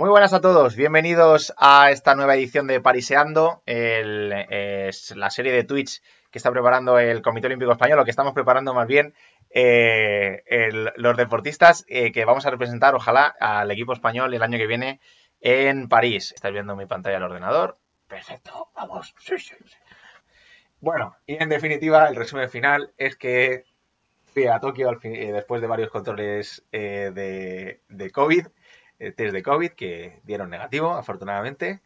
Muy buenas a todos, bienvenidos a esta nueva edición de Pariseando, la serie de Twitch que está preparando el Comité Olímpico Español, o que estamos preparando más bien eh, los deportistas eh, que vamos a representar, ojalá, al equipo español el año que viene en París. Estáis viendo mi pantalla del ordenador. Perfecto, vamos. Sí, sí, sí. Bueno, y en definitiva, el resumen final es que fui a Tokio eh, después de varios controles de, COVID, test de COVID, que dieron negativo, afortunadamente.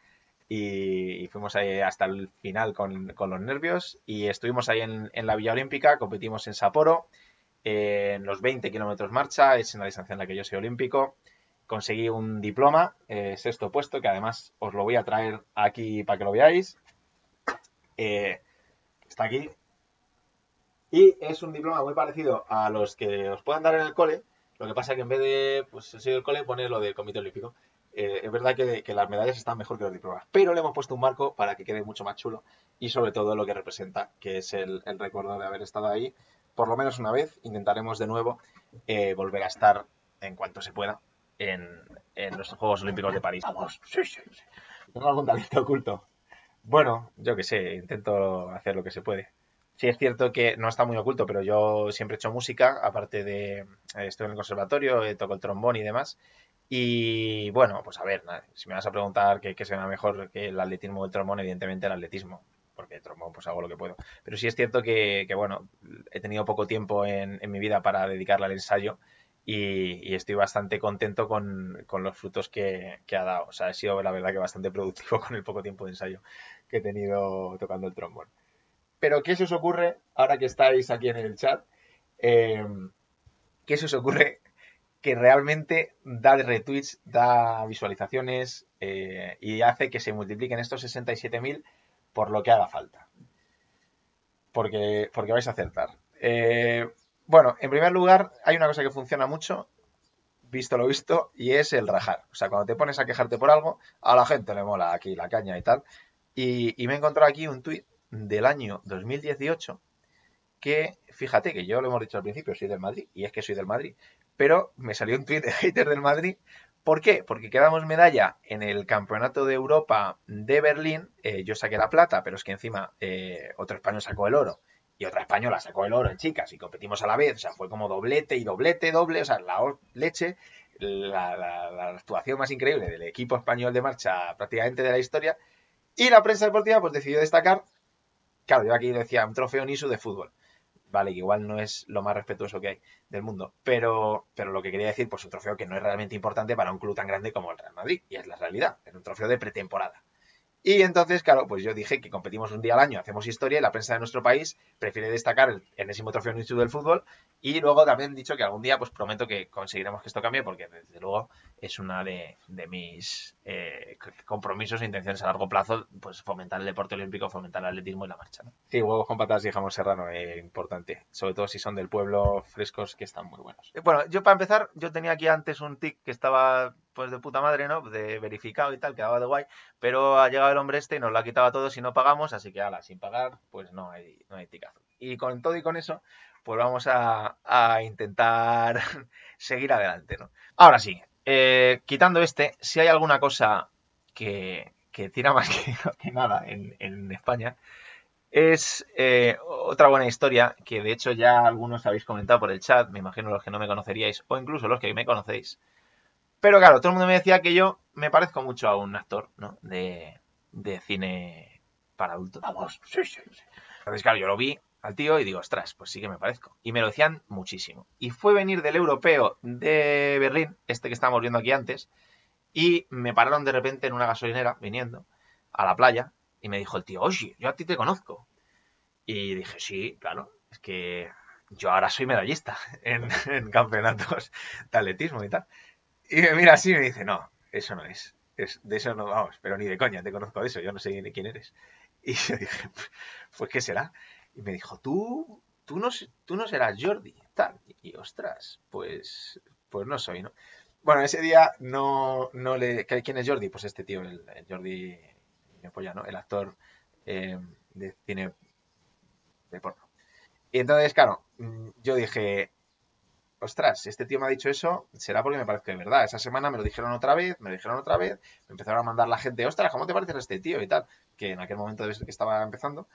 Y, fuimos ahí hasta el final con, con los nervios. Y estuvimos ahí en, en la Villa Olímpica, competimos en Sapporo, eh, en los 20 kilómetros marcha, es en la distancia en la que yo soy olímpico. Conseguí un diploma, eh, sexto puesto, que además os lo voy a traer aquí para que lo veáis. Eh, está aquí. Y es un diploma muy parecido a los que os puedan dar en el cole. Lo que pasa es que en vez de pues, el sello del cole pone lo del Comité Olímpico. Eh, es verdad que, que las medallas están mejor que los diplomas, pero le hemos puesto un marco para que quede mucho más chulo y sobre todo lo que representa, que es el, el recuerdo de haber estado ahí por lo menos una vez. Intentaremos de nuevo eh, volver a estar en cuanto se pueda en, en los Juegos Olímpicos de París. Vamos, sí, sí, sí. Tengo algún talento oculto. Bueno, yo que sé, intento hacer lo que se puede. Sí es cierto que no está muy oculto, pero yo siempre he hecho música, aparte de eh, estoy en el conservatorio, eh, toco el trombón y demás. Y bueno, pues a ver, si me vas a preguntar qué, qué será mejor que el atletismo o el trombón, evidentemente el atletismo, porque el trombón pues hago lo que puedo. Pero sí es cierto que, bueno, he tenido poco tiempo en, en mi vida para dedicarle al ensayo y, estoy bastante contento con, con los frutos que, que ha dado. O sea, he sido la verdad que bastante productivo con el poco tiempo de ensayo que he tenido tocando el trombón. Pero ¿qué se os ocurre ahora que estáis aquí en el chat? Eh, ¿Qué se os ocurre que realmente da retweets, da visualizaciones eh, y hace que se multipliquen estos 67.000 por lo que haga falta? Porque, porque vais a acertar. Eh, bueno, en primer lugar, hay una cosa que funciona mucho, visto lo visto, y es el rajar. O sea, cuando te pones a quejarte por algo, a la gente le mola aquí la caña y tal. Y, y me he encontrado aquí un tweet del año 2018 que, fíjate que yo lo hemos dicho al principio, soy del Madrid, y es que soy del Madrid, pero me salió un tweet de hater del Madrid. ¿Por qué? Porque quedamos medalla en el Campeonato de Europa de Berlín. Eh, yo saqué la plata, pero es que encima eh, otro español sacó el oro y otra española sacó el oro en chicas y competimos a la vez. O sea, fue como doblete y doblete, doble. O sea, la leche, la, actuación más increíble del equipo español de marcha prácticamente de la historia. Y la prensa deportiva pues decidió destacar, claro, yo aquí decía un trofeo Nisu de fútbol. Vale, que igual no es lo más respetuoso que hay del mundo, pero, pero lo que quería decir, pues un trofeo que no es realmente importante para un club tan grande como el Real Madrid, y es la realidad, es un trofeo de pretemporada. Y entonces, claro, pues yo dije que competimos un día al año, hacemos historia y la prensa de nuestro país prefiere destacar el enésimo trofeo Nisu del fútbol y luego también he dicho que algún día pues prometo que conseguiremos que esto cambie porque desde luego es una de, de mis eh, compromisos e intenciones a largo plazo, pues fomentar el deporte olímpico, fomentar el atletismo y la marcha. ¿no? Sí, huevos con patatas y jamón serrano, eh, importante, sobre todo si son del pueblo frescos que están muy buenos. Bueno, yo para empezar, yo tenía aquí antes un tic que estaba pues de puta madre, ¿no? De verificado y tal, quedaba de guay, pero ha llegado el hombre este y nos lo ha quitado todo si no pagamos, así que ala, sin pagar, pues no hay, no hay ticazo. Y con todo y con eso, pues vamos a, a intentar seguir adelante, ¿no? Ahora sí, eh, quitando este, si hay alguna cosa que, que tira más que, que nada en, en, España, es eh, otra buena historia que de hecho ya algunos habéis comentado por el chat, me imagino los que no me conoceríais o incluso los que me conocéis. Pero claro, todo el mundo me decía que yo me parezco mucho a un actor, ¿no? De, de cine para adultos. Vamos, sí, sí, sí. Entonces, claro, yo lo vi al tío y digo, ostras, pues sí que me parezco. Y me lo decían muchísimo. Y fue venir del europeo de Berlín, este que estábamos viendo aquí antes, y me pararon de repente en una gasolinera, viniendo, a la playa, y me dijo el tío, oye, yo a ti te conozco. Y dije, sí, claro, es que yo ahora soy medallista en, campeonatos de atletismo y tal. Y me mira así y me dice, no, eso no es. es. De eso no vamos, pero ni de coña te conozco de eso, yo no sé ni quién eres. Y yo dije, pues ¿qué será? Y me dijo, tú, tú, no, tú no serás Jordi, tal. Y, ostras, pues, pues no soy, ¿no? Bueno, ese día no, no le... ¿Quién es Jordi? Pues este tío, el, el Jordi ¿no? El actor eh, de cine de porno. Y entonces, claro, yo dije, ostras, este tío me ha dicho eso, será porque me parece que es verdad. Esa semana me lo dijeron otra vez, me lo dijeron otra vez, me empezaron a mandar la gente, ostras, ¿cómo te parece este tío? y tal, que en aquel momento estaba empezando.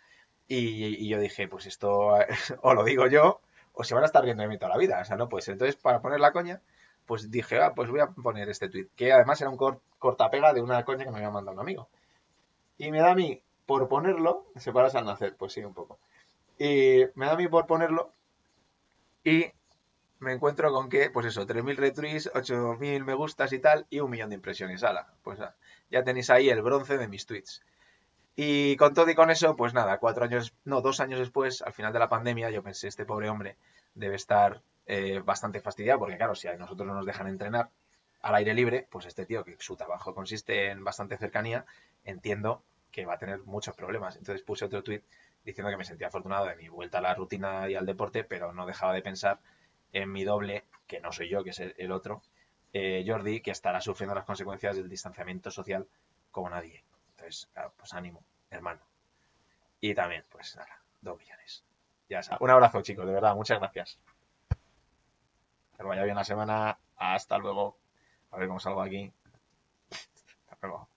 Y, yo dije, pues esto o lo digo yo, o se van a estar riendo de mí toda la vida. O sea, no puede ser. Entonces, para poner la coña, pues dije, ah, pues voy a poner este tweet, que además era un cortapega de una coña que me había mandado un amigo. Y me da a mí por ponerlo, se paras al nacer, pues sí, un poco. Y me da a mí por ponerlo y me encuentro con que, pues eso, 3.000 retweets, 8.000 me gustas y tal, y un millón de impresiones. Ala, pues ya tenéis ahí el bronce de mis tweets. Y con todo y con eso, pues nada, cuatro años, no, dos años después, al final de la pandemia, yo pensé, este pobre hombre debe estar eh, bastante fastidiado, porque claro, si a nosotros no nos dejan entrenar al aire libre, pues este tío, que su trabajo consiste en bastante cercanía, entiendo que va a tener muchos problemas. Entonces puse otro tweet diciendo que me sentía afortunado de mi vuelta a la rutina y al deporte, pero no dejaba de pensar en mi doble, que no soy yo, que es el, otro, eh, Jordi, que estará sufriendo las consecuencias del distanciamiento social como nadie. Entonces, pues ánimo, hermano. Y también, pues nada, dos millones. Ya sabes. Un abrazo, chicos, de verdad, muchas gracias. Que vaya bien la semana. Hasta luego. A ver cómo salgo aquí. Hasta luego.